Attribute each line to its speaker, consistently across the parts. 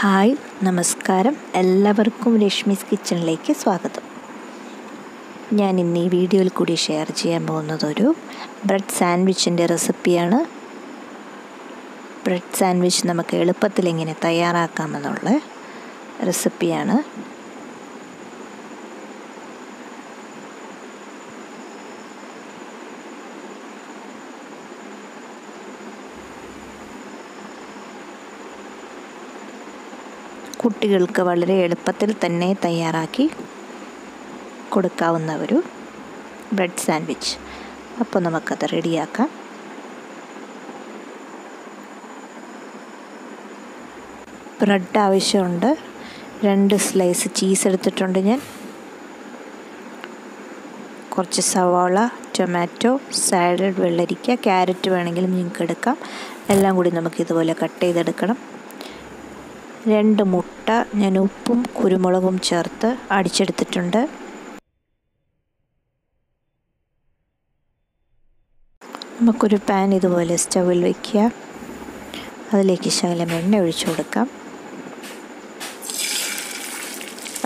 Speaker 1: Hi നമസ്കാരം. എല്ലാവർക്കും രശ്മീസ് കിച്ചണിലേക്ക് സ്വാഗതം. ഞാൻ ഇന്ന് ഈ വീഡിയോയിൽ കൂടി ഷെയർ ചെയ്യാൻ പോകുന്നത് ഒരു ബ്രെഡ് സാൻഡ്വിച്ചിന്റെ റെസിപ്പിയാണ്. ബ്രെഡ് സാൻഡ്വിച്ച് നമുക്ക് എളുപ്പത്തിൽ എങ്ങനെ തയ്യാറാക്കാമെന്നുള്ള റെസിപ്പിയാണ്. കുട്ടികൾക്ക് വളരെ എളുപ്പത്തിൽ തന്നെ തയ്യാറാക്കി കൊടുക്കാവുന്ന ഒരു ബ്രെഡ് സാൻഡ്വിച്ച്. അപ്പോൾ നമുക്കത് റെഡിയാക്കാം. ബ്രെഡ് ആവശ്യമുണ്ട്. രണ്ട് സ്ലൈസ് ചീസ് എടുത്തിട്ടുണ്ട് ഞാൻ. കുറച്ച് സവാള ടൊമാറ്റോ സാലഡ് വെള്ളരിക്ക ക്യാരറ്റ് വേണമെങ്കിലും നിങ്ങൾക്ക് എടുക്കാം. എല്ലാം കൂടി നമുക്ക് ഇതുപോലെ കട്ട് ചെയ്തെടുക്കണം. രണ്ട് മുട്ട ഞാൻ ഉപ്പും കുരുമുളകും ചേർത്ത് അടിച്ചെടുത്തിട്ടുണ്ട്. നമുക്കൊരു പാൻ ഇതുപോലെ സ്റ്റവിൽ വയ്ക്കുക അതിലേക്ക് ശകലം എണ്ണ ഒഴിച്ചു കൊടുക്കാം.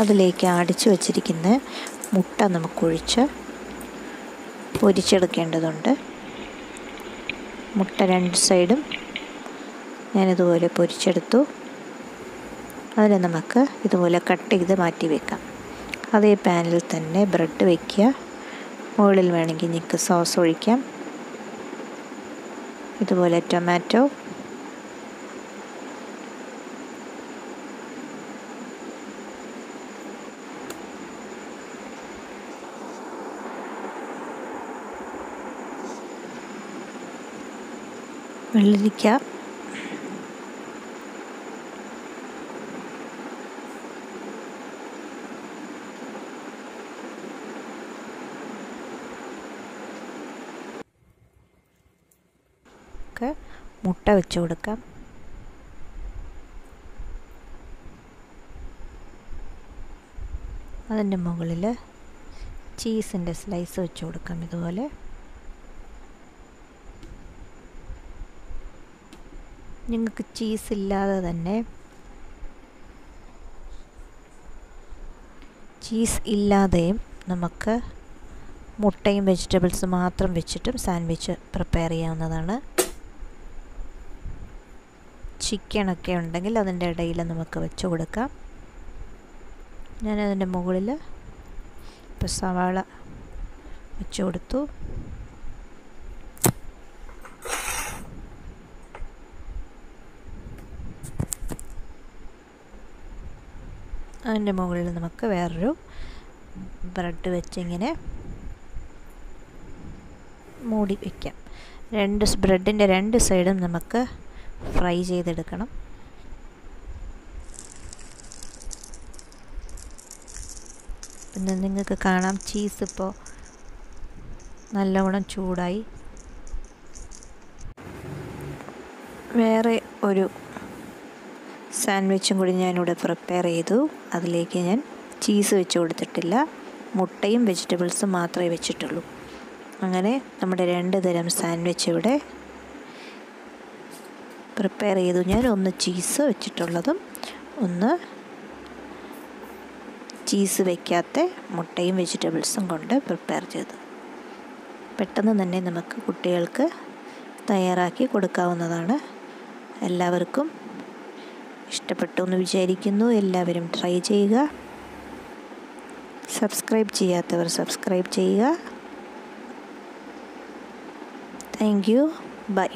Speaker 1: അതിലേക്ക് അടിച്ചു വച്ചിരിക്കുന്ന മുട്ട നമുക്കൊഴിച്ച് പൊരിച്ചെടുക്കേണ്ടതുണ്ട്. മുട്ട രണ്ട് സൈഡും ഞാനിതുപോലെ പൊരിച്ചെടുത്തു. അതിനെ നമുക്ക് ഇതുപോലെ കട്ട് ചെയ്ത് മാറ്റി വെക്കാം. അതേ പാനിൽ തന്നെ ബ്രെഡ് വയ്ക്കുക മുകളിൽ വേണമെങ്കിൽ നിങ്ങൾക്ക് സോസ് ഒഴിക്കാം. ഇതുപോലെ ടൊമാറ്റോ. വെള്ളരിക്ക. ഒക്കെ മുട്ട വെച്ച് കൊടുക്കാം. അതിന്റെ മുകളിൽ ചീസിന്റെ സ്ലൈസ് വെച്ച് കൊടുക്കാം ഇതുപോലെ. നിങ്ങൾക്ക് ചീസ് ഇല്ലാതെ തന്നെ ചീസ് ഇല്ലാതെയും നമുക്ക് മുട്ടയും വെജിറ്റബിൾസ് മാത്രം വെച്ചിട്ടും സാൻഡ്വിച്ച് പ്രിപ്പയർ ചെയ്യാവുന്നതാണ്. ചിക്കനൊക്കെ ഉണ്ടെങ്കിൽ അതിന്റെ ഇടയിൽ നമുക്ക് വെച്ച് കൊടുക്കാം. ഞാനതിന്റെ മുകളിൽ ഇപ്പോൾ സവാള വെച്ച് കൊടുത്തു. അതിന്റെ മുകളിൽ നമുക്ക് വേറൊരു ബ്രെഡ് വെച്ചിങ്ങനെ മൂടി വയ്ക്കാം രണ്ട് ബ്രെഡിന്റെ രണ്ട് സൈഡും നമുക്ക് ഫ്രൈ ചെയ്തെടുക്കണം. പിന്നെ നിങ്ങൾക്ക് കാണാം ചീസ് ഇപ്പോൾ നല്ലവണ്ണം ചൂടായി. വേറെ ഒരു സാൻഡ്വിച്ചും കൂടി ഞാനിവിടെ പ്രിപ്പയർ ചെയ്തു. അതിലേക്ക് ഞാൻ ചീസ് വെച്ച് കൊടുത്തിട്ടില്ല. മുട്ടയും വെജിറ്റബിൾസും മാത്രമേ വെച്ചിട്ടുള്ളൂ. അങ്ങനെ നമ്മുടെ രണ്ട് തരം സാൻഡ്വിച്ച് ഇവിടെ പ്രിപ്പയർ ചെയ്തു. ഞാൻ ഒന്ന് ചീസ് വെച്ചിട്ടുള്ളതും ഒന്ന് ചീസ് വയ്ക്കാത്ത മുട്ടയും വെജിറ്റബിൾസും കൊണ്ട് പ്രിപ്പയർ ചെയ്തു. പെട്ടെന്ന് തന്നെ നമുക്ക് കുട്ടികൾക്ക് തയ്യാറാക്കി കൊടുക്കാവുന്നതാണ്. എല്ലാവർക്കും ഇഷ്ടപ്പെട്ടു എന്ന് വിചാരിക്കുന്നു. എല്ലാവരും ട്രൈ ചെയ്യുക. സബ്സ്ക്രൈബ് ചെയ്യാത്തവർ സബ്സ്ക്രൈബ് ചെയ്യുക. Thank you by